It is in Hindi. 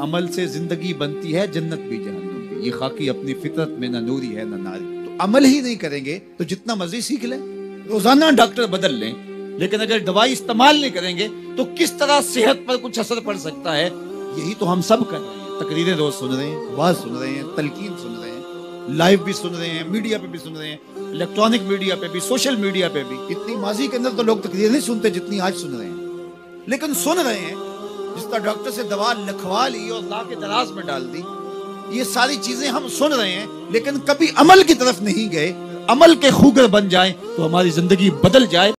अमल से ज़िंदगी बनती है, जन्नत भी जहन्नम भी। ये खाकी अपनी फितरत में न नूरी है, न नारी। तो अमल ही नहीं करेंगे तो जितना मर्ज़ी सीख लें। रोज़ाना डॉक्टर बदल लें, लेकिन अगर दवाई इस्तेमाल नहीं करेंगे तो किस तरह सेहत पर कुछ असर पड़ सकता है? यही तो हम सब कर रहे हैं। तकरीरें रोज सुन रहे हैं, आवाज़ सुन रहे हैं, तलकीन सुन रहे हैं, लाइव भी सुन रहे हैं, मीडिया पे भी सुन रहे हैं, इलेक्ट्रॉनिक मीडिया पे भी, सोशल मीडिया पे भी। इतनी माजी के अंदर तो लोग तकरीर नहीं सुनते जितनी आज सुन रहे हैं। लेकिन सुन रहे हैं जिस तरह डॉक्टर से दवा लिखवा ली और ला के तलाश में डाल दी। ये सारी चीज़ें हम सुन रहे हैं, लेकिन कभी अमल की तरफ़ नहीं गए। अमल के खूगर बन जाए तो हमारी ज़िंदगी बदल जाए।